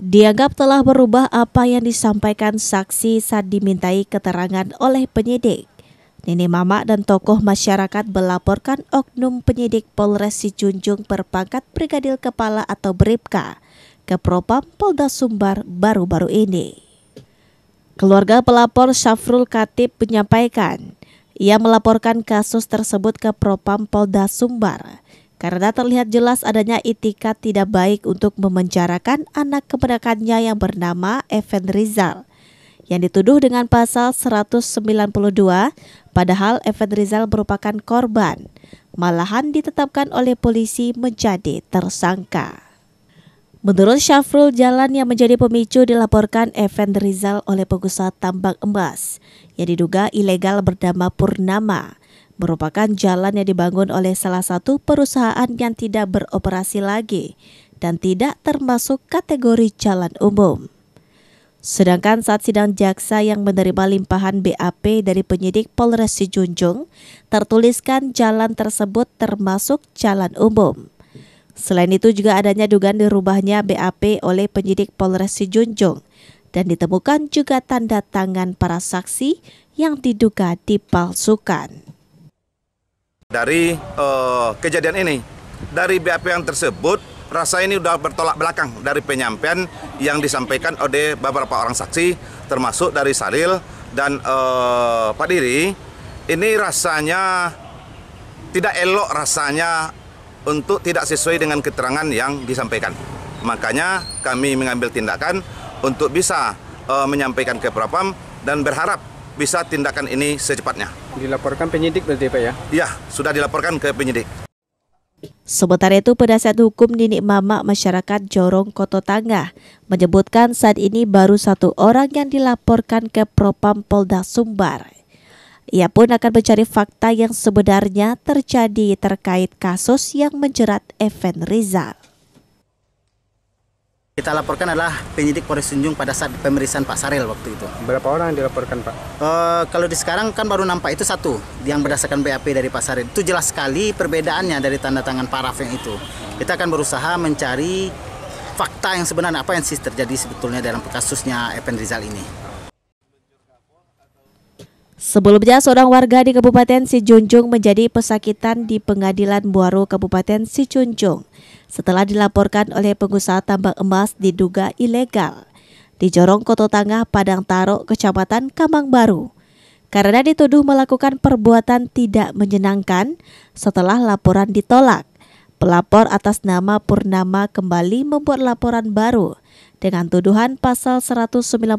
dianggap telah berubah apa yang disampaikan saksi saat dimintai keterangan oleh penyidik. Nini Mama dan tokoh masyarakat melaporkan oknum penyidik Polres Sijunjung berpangkat Brigadir Kepala atau Bripka ke Propam Polda Sumbar baru-baru ini. Keluarga pelapor Syafrul Katib menyampaikan, ia melaporkan kasus tersebut ke Propam Polda Sumbar karena terlihat jelas adanya itikat tidak baik untuk memenjarakan anak keponakannya yang bernama Evan Rizal yang dituduh dengan pasal 192 padahal Evan Rizal merupakan korban malahan ditetapkan oleh polisi menjadi tersangka. Menurut Syafrul, jalan yang menjadi pemicu dilaporkan Evan Rizal oleh pengusaha tambang emas yang diduga ilegal bernama Purnama merupakan jalan yang dibangun oleh salah satu perusahaan yang tidak beroperasi lagi dan tidak termasuk kategori jalan umum. Sedangkan saat sidang jaksa yang menerima limpahan BAP dari penyidik Polres Sijunjung, tertuliskan jalan tersebut termasuk jalan umum. Selain itu juga adanya dugaan dirubahnya BAP oleh penyidik Polres Sijunjung dan ditemukan juga tanda tangan para saksi yang diduga dipalsukan. Dari uh, kejadian ini, dari BAP yang tersebut, rasa ini sudah bertolak belakang dari penyampaian yang disampaikan oleh beberapa orang saksi, termasuk dari Saril dan uh, Pak Diri. Ini rasanya tidak elok rasanya untuk tidak sesuai dengan keterangan yang disampaikan. Makanya kami mengambil tindakan untuk bisa uh, menyampaikan ke Propam dan berharap bisa tindakan ini secepatnya. Dilaporkan penyidik berarti Pak ya? Iya, sudah dilaporkan ke penyidik. Sementara itu, penasihat hukum Nini Mama Masyarakat Jorong Koto Tangga menyebutkan saat ini baru satu orang yang dilaporkan ke Propam Polda Sumbar. Ia pun akan mencari fakta yang sebenarnya terjadi terkait kasus yang menjerat Evan Rizal. Kita laporkan adalah penyidik Polres Sunjung pada saat pemeriksaan Pak Sarel waktu itu. Berapa orang yang dilaporkan Pak? Uh, kalau di sekarang kan baru nampak itu satu yang berdasarkan BAP dari Pak Sarel. Itu jelas sekali perbedaannya dari tanda tangan paraf yang itu. Kita akan berusaha mencari fakta yang sebenarnya apa yang sih terjadi sebetulnya dalam kasusnya Evan Rizal ini. Sebelumnya, seorang warga di Kabupaten Sijunjung menjadi pesakitan di Pengadilan Buaru Kabupaten Sijunjung setelah dilaporkan oleh pengusaha tambang emas diduga ilegal di Jorong Koto Tangah, Padang Taro, Kecamatan Kamang Baru. Karena dituduh melakukan perbuatan tidak menyenangkan setelah laporan ditolak. Pelapor atas nama Purnama kembali membuat laporan baru dengan tuduhan pasal 192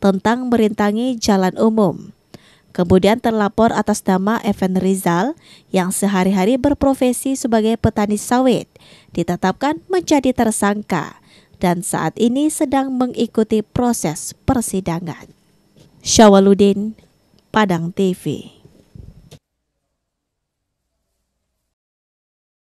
tentang merintangi jalan umum. Kemudian terlapor atas nama Evan Rizal yang sehari-hari berprofesi sebagai petani sawit ditetapkan menjadi tersangka dan saat ini sedang mengikuti proses persidangan. Syawaludin, Padang TV.